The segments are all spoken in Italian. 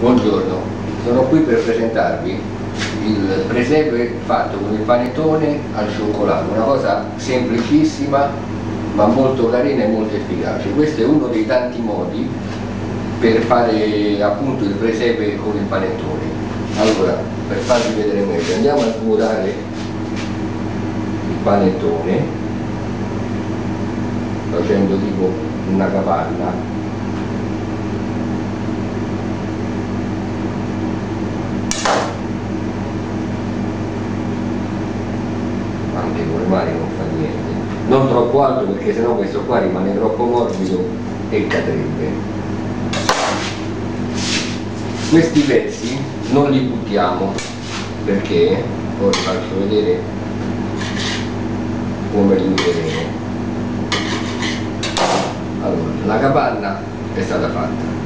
Buongiorno, sono qui per presentarvi il presepe fatto con il panettone al cioccolato, una cosa semplicissima ma molto carina e molto efficace. Questo è uno dei tanti modi per fare appunto il presepe con il panettone. Allora, per farvi vedere meglio, andiamo a svuotare il panettone facendo tipo una capanna mani non fa niente. Non troppo alto perché sennò questo qua rimane troppo morbido e cadrebbe. Questi pezzi non li buttiamo perché ora vi faccio vedere come li useremo allora la capanna è stata fatta.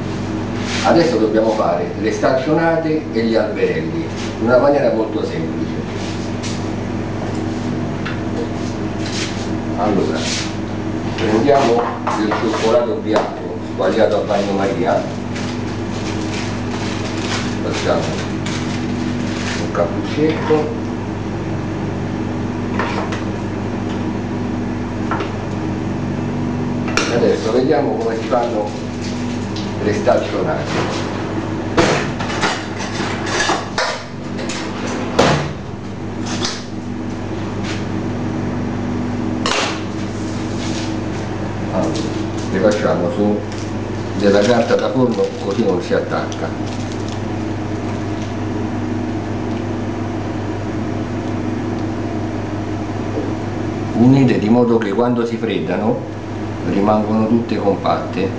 Adesso dobbiamo fare le staccionate e gli alberelli in una maniera molto semplice allora prendiamo il cioccolato bianco sbagliato a bagnomaria facciamo un cappuccetto. Adesso vediamo come si fanno le staccionate le facciamo su. Della carta da forno così non si attacca. Unite di modo che quando si freddano rimangono tutte compatte.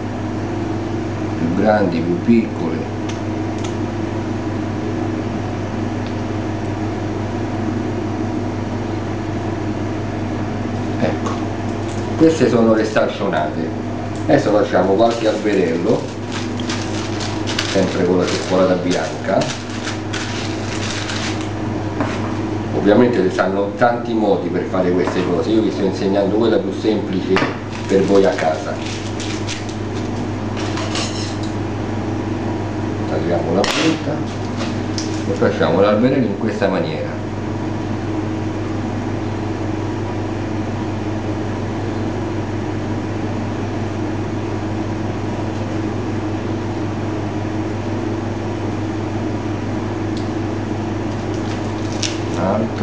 Più grandi, più piccole. Ecco. Queste sono le staccionate adesso facciamo qualche alberello sempre con la cioccolata bianca. Ovviamente ci sanno tanti modi per fare queste cose. Io vi sto insegnando quella più semplice per voi a casa. Tagliamo la punta e facciamo l'alberello in questa maniera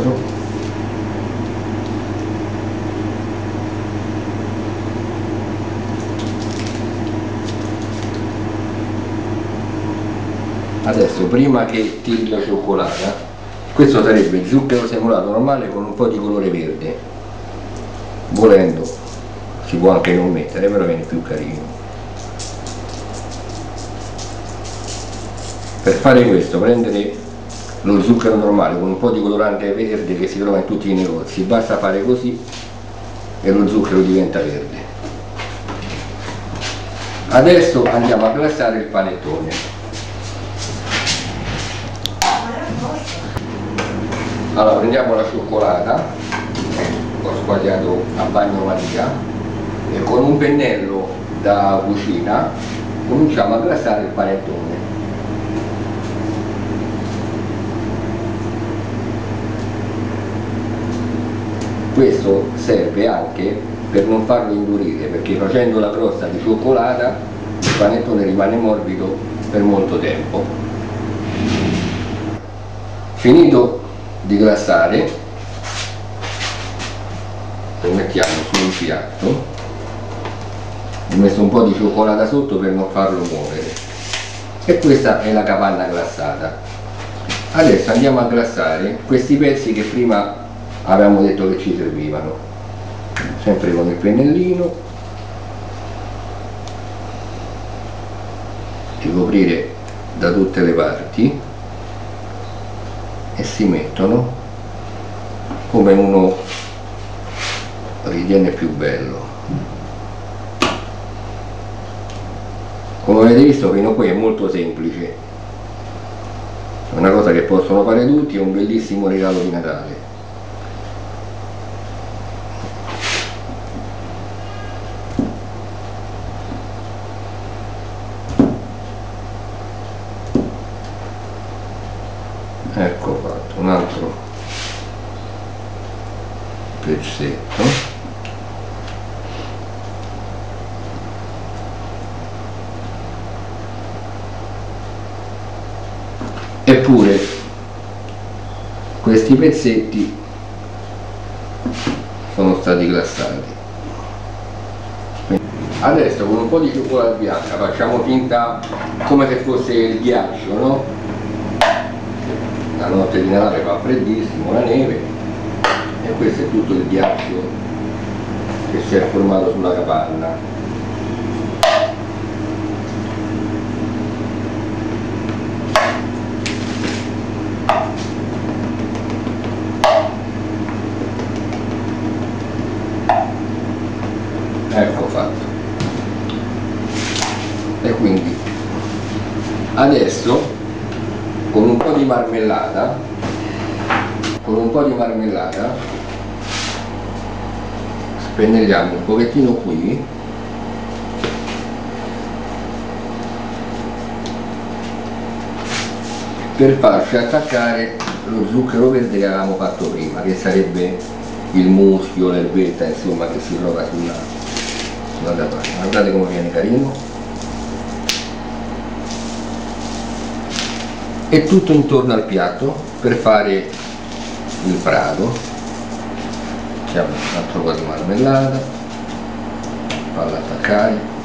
altro. Adesso prima che tiri la cioccolata questo sarebbe zucchero semolato normale con un po' di colore verde. Volendo si può anche non mettere però viene più carino. Per fare questo prendere lo zucchero normale con un po' di colorante verde che si trova in tutti i negozi. Basta fare così e lo zucchero diventa verde. Adesso andiamo a glassare il panettone. Allora prendiamo la cioccolata ho sbagliato a bagnomaria e con un pennello da cucina cominciamo a glassare il panettone questo serve anche per non farlo indurire perché facendo la crosta di cioccolata il panettone rimane morbido per molto tempo. Finito di glassare lo mettiamo su un piatto. Ho messo un po' di cioccolata sotto per non farlo muovere. E questa è la capanna glassata adesso andiamo a glassare questi pezzi che prima avevamo detto che ci servivano. Sempre con il pennellino. Ricoprire da tutte le parti. E si mettono come uno ritiene più bello. Come avete visto fino a qui è molto semplice. È una cosa che possono fare tutti è un bellissimo regalo di Natale ecco fatto un altro pezzetto eppure questi pezzetti sono stati glassati. Adesso con un po' di cioccolata bianca facciamo finta come se fosse il ghiaccio no? la notte di Natale fa freddissimo la neve e questo è tutto il ghiaccio che si è formato sulla capanna. Ecco fatto. E quindi adesso con un po' di marmellata po' di marmellata spennelliamo un pochettino qui per farci attaccare lo zucchero verde che avevamo fatto prima che sarebbe il muschio, l'erbetta insomma che si trova sulla, sulla guardate come viene carino. E tutto intorno al piatto per fare il prato facciamo un altro po' di marmellata falla attaccare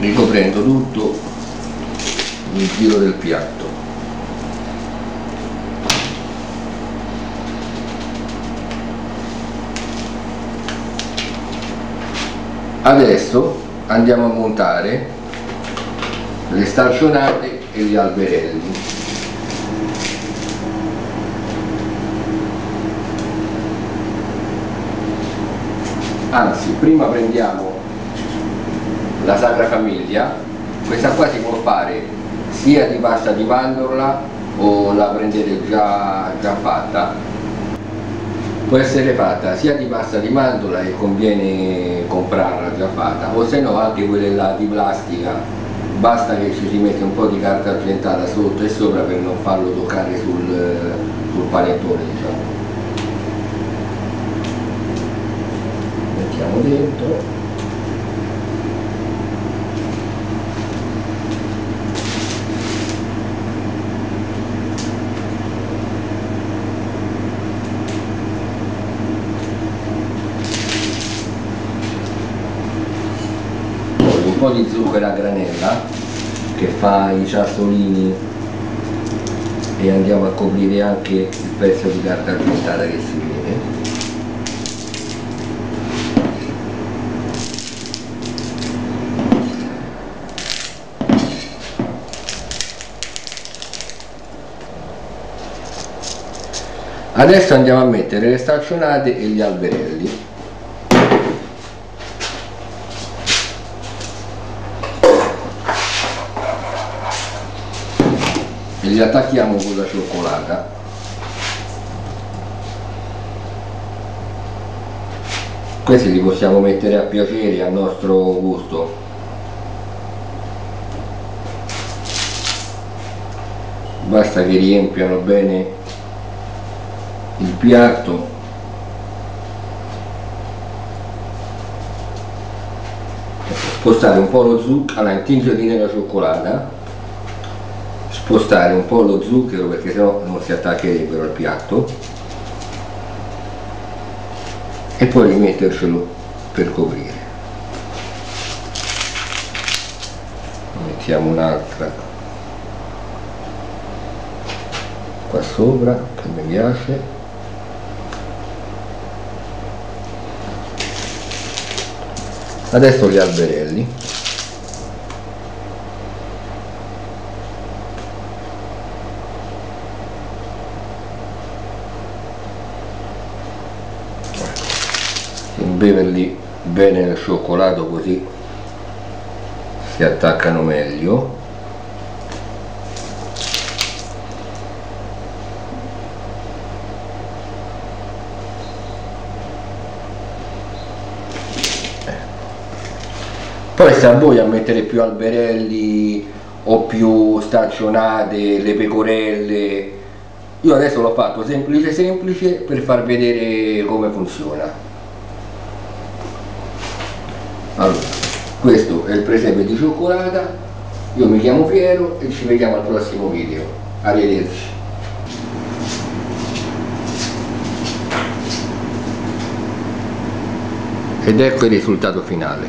ricoprendo tutto il giro del piatto adesso andiamo a montare le staccionate e gli alberelli. Anzi prima prendiamo la Sacra Famiglia. Questa qua si può fare sia di pasta di mandorla o la prendete già, già fatta può essere fatta sia di pasta di mandorla e conviene comprarla già fatta o se no anche quella di plastica. Basta che ci si mette un po' di carta argentata sotto e sopra per non farlo toccare sul, sul panettone diciamo. Mettiamo dentro po' di zucchero a granella che fa i ciasolini e andiamo a coprire anche il pezzo di carta argentata che si vede. Adesso andiamo a mettere le staccionate e gli alberelli li attacchiamo con la cioccolata. Questi li possiamo mettere a piacere a nostro gusto. Basta che riempiano bene il piatto. Spostare un po' lo zucchero, allora intingere nella cioccolata spostare un po' lo zucchero perché sennò non si attaccherebbero al piatto e poi rimettercelo per coprire. Mettiamo un'altra qua sopra che mi piace. Adesso gli alberelli beverli bene nel cioccolato così si attaccano meglio. Ecco. Poi sta a voi a mettere più alberelli o più staccionate le pecorelle. Io adesso l'ho fatto semplice semplice per far vedere come funziona. Questo è il presepe di cioccolata io mi chiamo Piero e ci vediamo al prossimo video. Arrivederci. Ed ecco il risultato finale